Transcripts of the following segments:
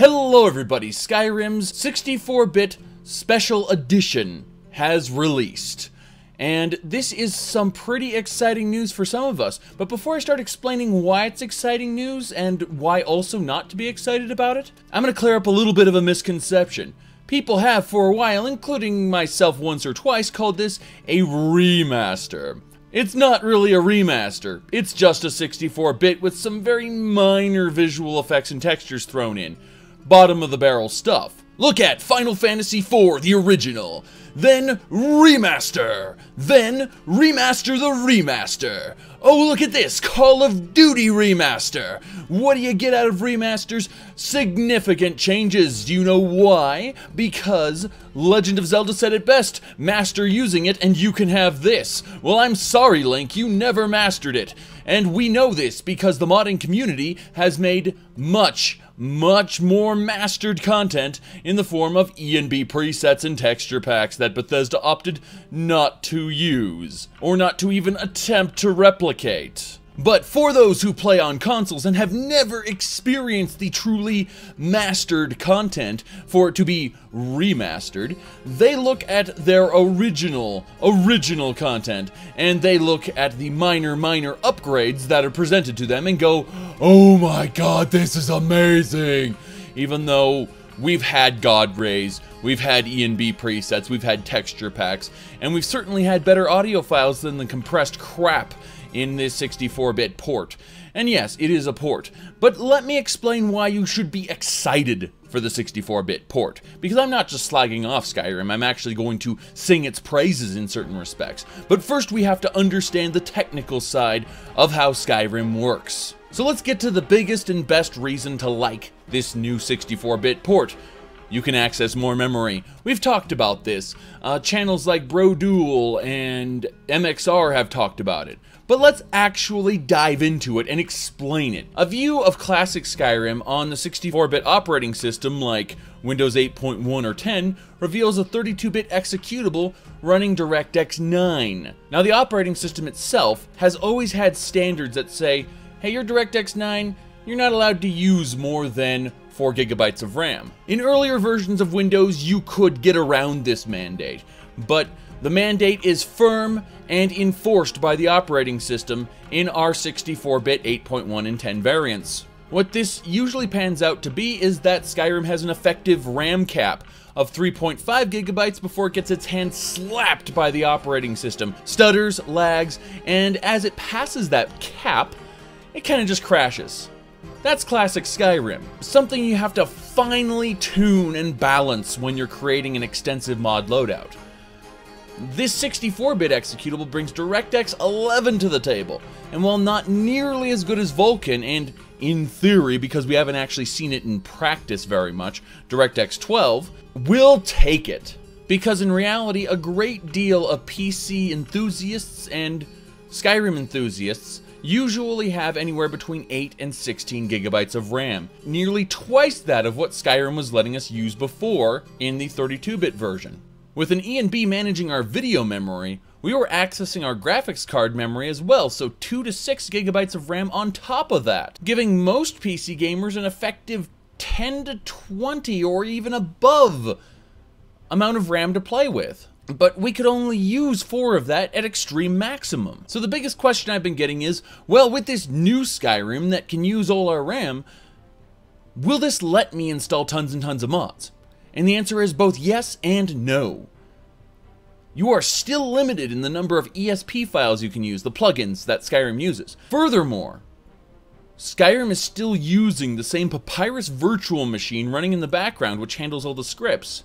Hello everybody, Skyrim's 64-bit Special Edition has released. And this is some pretty exciting news for some of us. But before I start explaining why it's exciting news and why also not to be excited about it, I'm going to clear up a little bit of a misconception. People have for a while, including myself once or twice, called this a remaster. It's not really a remaster, it's just a 64-bit with some very minor visual effects and textures thrown in bottom of the barrel stuff. Look at Final Fantasy IV, the original. Then remaster. Then remaster the remaster. Oh, look at this Call of Duty remaster. What do you get out of remasters? Significant changes. Do you know why? Because Legend of Zelda said it best master using it and you can have this. Well, I'm sorry, Link, you never mastered it. And we know this because the modding community has made much, much more mastered content in the form of ENB presets and texture packs that Bethesda opted not to use, or not to even attempt to replicate. But for those who play on consoles and have never experienced the truly mastered content for it to be remastered, they look at their original, original content, and they look at the minor, minor upgrades that are presented to them and go, oh my god, this is amazing! Even though we've had God Rays, we've had ENB presets, we've had texture packs, and we've certainly had better audio files than the compressed crap in this 64-bit port. And yes, it is a port, but let me explain why you should be excited for the 64-bit port. Because I'm not just slagging off Skyrim, I'm actually going to sing its praises in certain respects. But first we have to understand the technical side of how Skyrim works. So let's get to the biggest and best reason to like this new 64-bit port, you can access more memory. We've talked about this. Uh, channels like Brodual and MXR have talked about it. But let's actually dive into it and explain it. A view of classic Skyrim on the 64-bit operating system like Windows 8.1 or 10 reveals a 32-bit executable running DirectX 9. Now the operating system itself has always had standards that say, hey, your DirectX 9, you're not allowed to use more than 4 gigabytes of RAM. In earlier versions of Windows, you could get around this mandate, but the mandate is firm and enforced by the operating system in our 64-bit 8.1 and 10 variants. What this usually pans out to be is that Skyrim has an effective RAM cap of 3.5 gigabytes before it gets its hand slapped by the operating system, stutters, lags, and as it passes that cap, it kind of just crashes. That's classic Skyrim, something you have to finely tune and balance when you're creating an extensive mod loadout. This 64-bit executable brings DirectX 11 to the table, and while not nearly as good as Vulkan, and in theory, because we haven't actually seen it in practice very much, DirectX 12, we'll take it. Because in reality, a great deal of PC enthusiasts and Skyrim enthusiasts usually have anywhere between 8 and 16 gigabytes of RAM, nearly twice that of what Skyrim was letting us use before in the 32-bit version. With an ENB managing our video memory, we were accessing our graphics card memory as well, so 2 to 6 gigabytes of RAM on top of that, giving most PC gamers an effective 10 to 20 or even above amount of RAM to play with but we could only use four of that at extreme maximum. So the biggest question I've been getting is, well, with this new Skyrim that can use all our RAM, will this let me install tons and tons of mods? And the answer is both yes and no. You are still limited in the number of ESP files you can use, the plugins that Skyrim uses. Furthermore, Skyrim is still using the same Papyrus virtual machine running in the background which handles all the scripts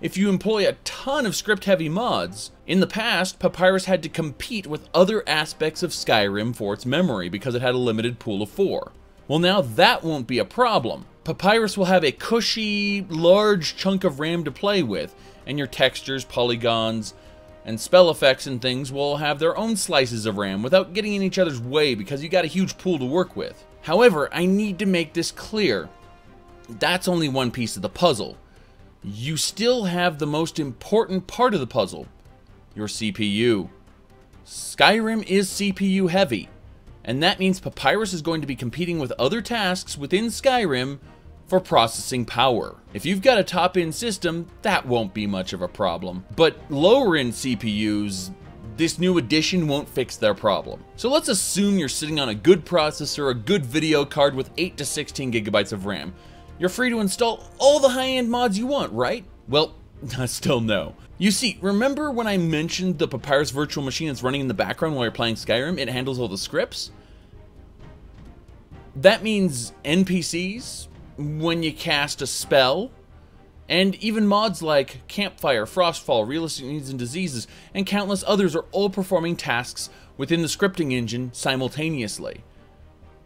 if you employ a ton of script-heavy mods. In the past, Papyrus had to compete with other aspects of Skyrim for its memory because it had a limited pool of four. Well now that won't be a problem. Papyrus will have a cushy, large chunk of RAM to play with, and your textures, polygons, and spell effects and things will have their own slices of RAM without getting in each other's way because you got a huge pool to work with. However, I need to make this clear. That's only one piece of the puzzle you still have the most important part of the puzzle, your CPU. Skyrim is CPU heavy, and that means Papyrus is going to be competing with other tasks within Skyrim for processing power. If you've got a top-end system, that won't be much of a problem. But lower-end CPUs, this new addition won't fix their problem. So let's assume you're sitting on a good processor, a good video card with 8 to 16 gigabytes of RAM. You're free to install all the high-end mods you want, right? Well, still no. You see, remember when I mentioned the Papyrus virtual machine that's running in the background while you're playing Skyrim? It handles all the scripts? That means NPCs, when you cast a spell, and even mods like Campfire, Frostfall, Realistic Needs and Diseases, and countless others are all performing tasks within the scripting engine simultaneously.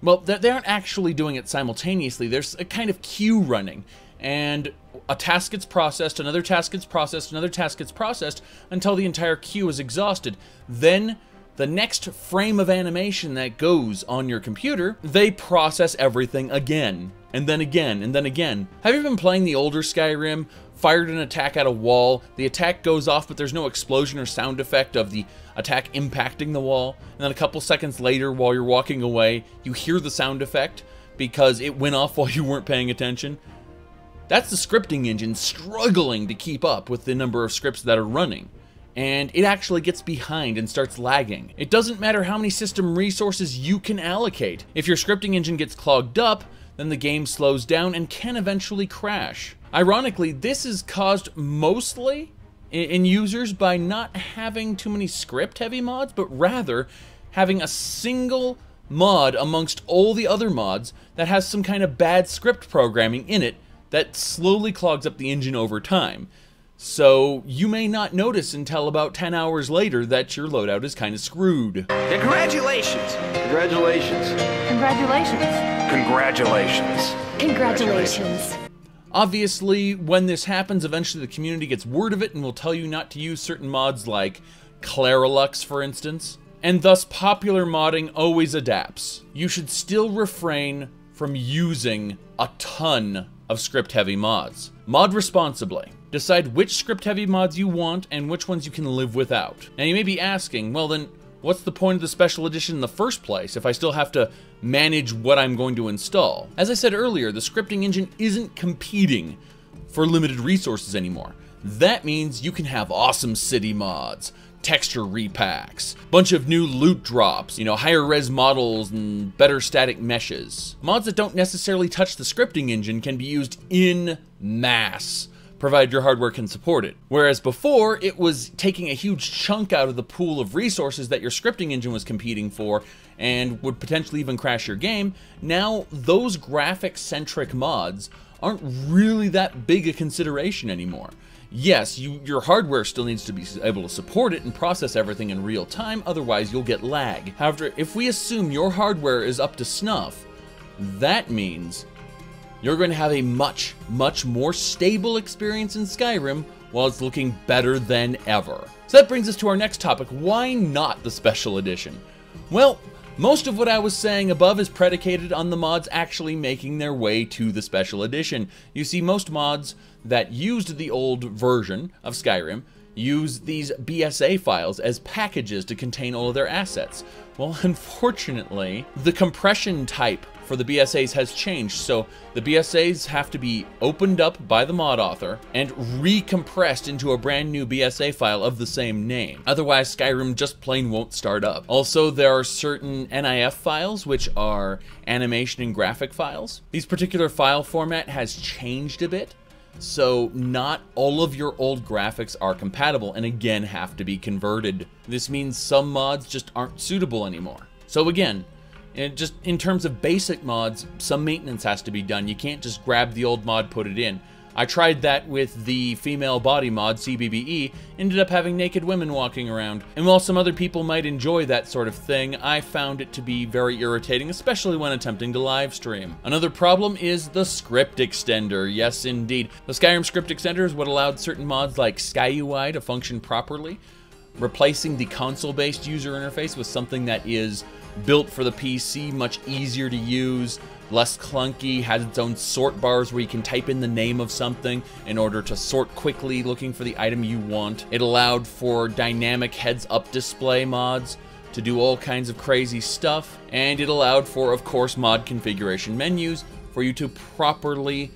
Well, they aren't actually doing it simultaneously, there's a kind of queue running, and a task gets processed, another task gets processed, another task gets processed, until the entire queue is exhausted. Then the next frame of animation that goes on your computer, they process everything again, and then again, and then again. Have you been playing the older Skyrim? Fired an attack at a wall, the attack goes off, but there's no explosion or sound effect of the attack impacting the wall, and then a couple seconds later, while you're walking away, you hear the sound effect because it went off while you weren't paying attention. That's the scripting engine struggling to keep up with the number of scripts that are running and it actually gets behind and starts lagging. It doesn't matter how many system resources you can allocate. If your scripting engine gets clogged up, then the game slows down and can eventually crash. Ironically, this is caused mostly in users by not having too many script heavy mods, but rather having a single mod amongst all the other mods that has some kind of bad script programming in it that slowly clogs up the engine over time. So you may not notice until about 10 hours later that your loadout is kind of screwed. Congratulations! Congratulations. Congratulations. Congratulations. Congratulations. Obviously, when this happens, eventually the community gets word of it and will tell you not to use certain mods like Clarilux, for instance. And thus, popular modding always adapts. You should still refrain from using a ton of script-heavy mods. Mod responsibly. Decide which script-heavy mods you want and which ones you can live without. Now you may be asking, well then, what's the point of the special edition in the first place if I still have to manage what I'm going to install? As I said earlier, the scripting engine isn't competing for limited resources anymore. That means you can have awesome city mods, texture repacks, bunch of new loot drops, you know, higher res models and better static meshes. Mods that don't necessarily touch the scripting engine can be used in mass provided your hardware can support it. Whereas before, it was taking a huge chunk out of the pool of resources that your scripting engine was competing for and would potentially even crash your game. Now, those graphic-centric mods aren't really that big a consideration anymore. Yes, you, your hardware still needs to be able to support it and process everything in real time, otherwise you'll get lag. However, if we assume your hardware is up to snuff, that means you're going to have a much, much more stable experience in Skyrim while it's looking better than ever. So that brings us to our next topic, why not the Special Edition? Well, most of what I was saying above is predicated on the mods actually making their way to the Special Edition. You see, most mods that used the old version of Skyrim use these BSA files as packages to contain all of their assets. Well, unfortunately, the compression type for the BSAs has changed, so the BSAs have to be opened up by the mod author and recompressed into a brand new BSA file of the same name. Otherwise, Skyrim just plain won't start up. Also, there are certain NIF files, which are animation and graphic files. These particular file format has changed a bit, so not all of your old graphics are compatible and again have to be converted. This means some mods just aren't suitable anymore. So again, just in terms of basic mods, some maintenance has to be done. You can't just grab the old mod, put it in. I tried that with the female body mod, CBBE, ended up having naked women walking around. And while some other people might enjoy that sort of thing, I found it to be very irritating, especially when attempting to live stream. Another problem is the script extender. Yes, indeed. The Skyrim script extender is what allowed certain mods like SkyUI to function properly, replacing the console-based user interface with something that is built for the PC, much easier to use, less clunky, has its own sort bars where you can type in the name of something in order to sort quickly looking for the item you want. It allowed for dynamic heads-up display mods to do all kinds of crazy stuff, and it allowed for, of course, mod configuration menus for you to properly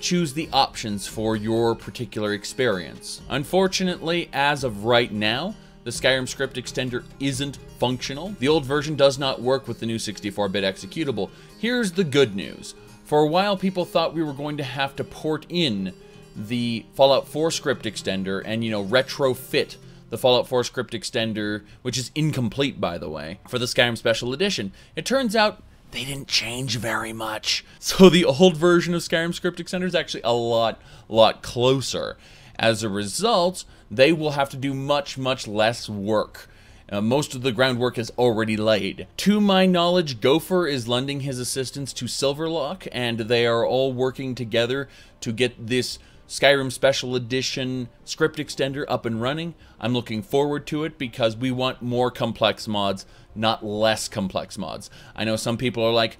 choose the options for your particular experience. Unfortunately, as of right now, the Skyrim script extender isn't functional. The old version does not work with the new 64-bit executable. Here's the good news. For a while, people thought we were going to have to port in the Fallout 4 script extender and, you know, retrofit the Fallout 4 script extender, which is incomplete, by the way, for the Skyrim Special Edition. It turns out they didn't change very much. So the old version of Skyrim script extender is actually a lot, lot closer. As a result, they will have to do much, much less work. Uh, most of the groundwork is already laid. To my knowledge, Gopher is lending his assistance to Silverlock, and they are all working together to get this Skyrim Special Edition script extender up and running. I'm looking forward to it because we want more complex mods, not less complex mods. I know some people are like,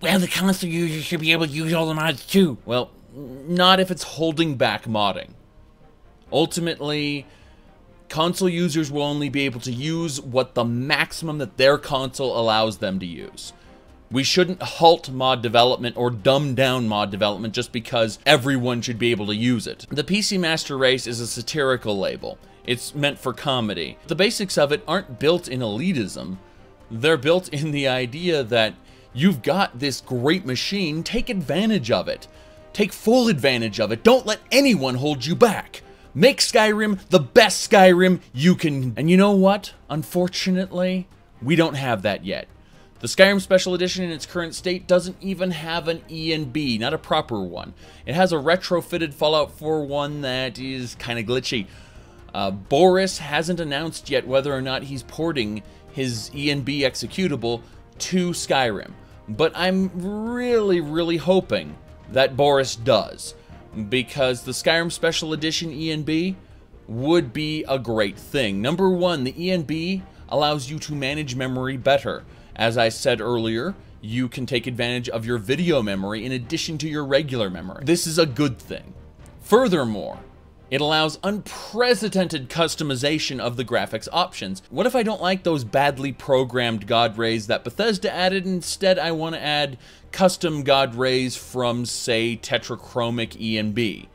well, the console user should be able to use all the mods too. Well, not if it's holding back modding. Ultimately, console users will only be able to use what the maximum that their console allows them to use. We shouldn't halt mod development or dumb down mod development just because everyone should be able to use it. The PC Master Race is a satirical label. It's meant for comedy. The basics of it aren't built in elitism. They're built in the idea that you've got this great machine, take advantage of it. Take full advantage of it. Don't let anyone hold you back. Make Skyrim the best Skyrim you can. And you know what? Unfortunately, we don't have that yet. The Skyrim Special Edition in its current state doesn't even have an ENB, not a proper one. It has a retrofitted Fallout 4 one that is kind of glitchy. Uh, Boris hasn't announced yet whether or not he's porting his ENB executable to Skyrim, but I'm really, really hoping that Boris does because the Skyrim Special Edition ENB would be a great thing. Number one, the ENB allows you to manage memory better. As I said earlier, you can take advantage of your video memory in addition to your regular memory. This is a good thing. Furthermore, it allows unprecedented customization of the graphics options. What if I don't like those badly programmed God rays that Bethesda added? Instead, I want to add custom God rays from, say, Tetrachromic ENB.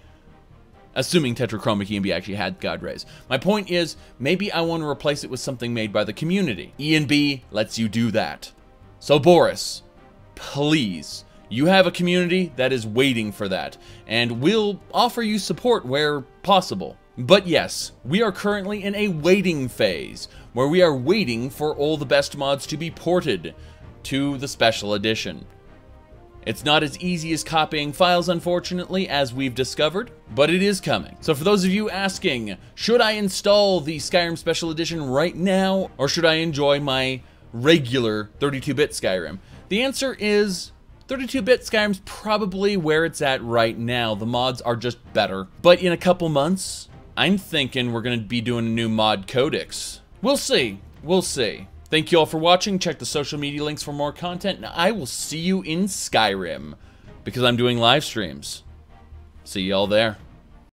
Assuming Tetrachromic ENB actually had God rays. My point is, maybe I want to replace it with something made by the community. ENB lets you do that. So Boris, please, you have a community that is waiting for that, and we'll offer you support where possible. But yes, we are currently in a waiting phase, where we are waiting for all the best mods to be ported to the Special Edition. It's not as easy as copying files, unfortunately, as we've discovered, but it is coming. So for those of you asking, should I install the Skyrim Special Edition right now, or should I enjoy my regular 32-bit Skyrim? The answer is 32-bit Skyrim's probably where it's at right now. The mods are just better. But in a couple months, I'm thinking we're going to be doing a new mod codex. We'll see. We'll see. Thank you all for watching. Check the social media links for more content. And I will see you in Skyrim because I'm doing live streams. See y'all there.